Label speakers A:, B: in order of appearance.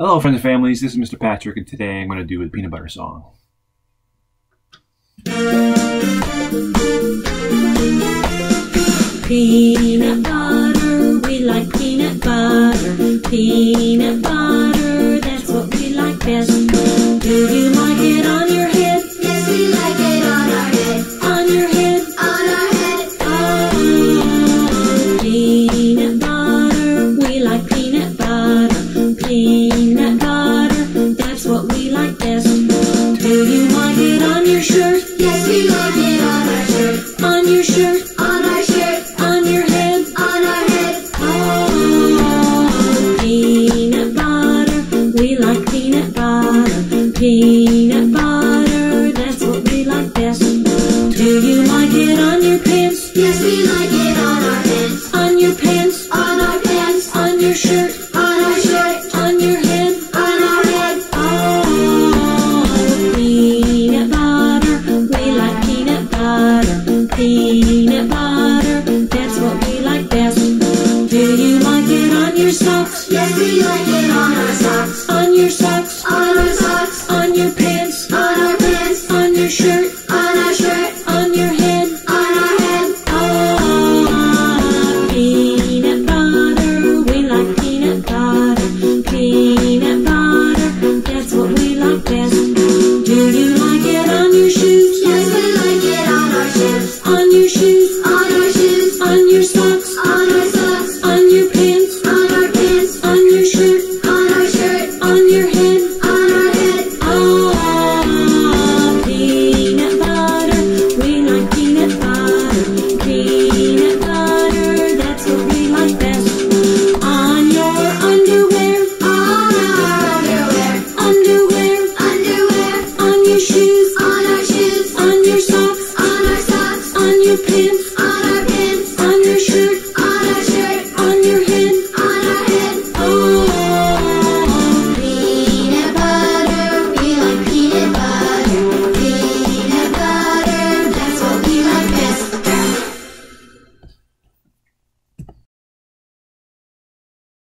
A: Hello, friends and families. This is Mr. Patrick, and today I'm going to do a peanut butter song.
B: Peanut butter, we like peanut butter. Peanut butter, that's what we like best. Do you like it on your head? Yes,
C: we like it on our head.
B: On your head? On our head. Oh, peanut butter, we like peanut butter. Peanut peanut butter, that's what we like best. Do you like it on your pants? Yes,
C: we like it on our pants.
B: On your pants? On our pants. On your shirt? On our shirt. On your head? On our head. Oh, peanut butter, we like peanut butter. Peanut butter, that's what we like best. Do you like it on your socks? Yes,
C: we like it on our
B: socks. On your socks? On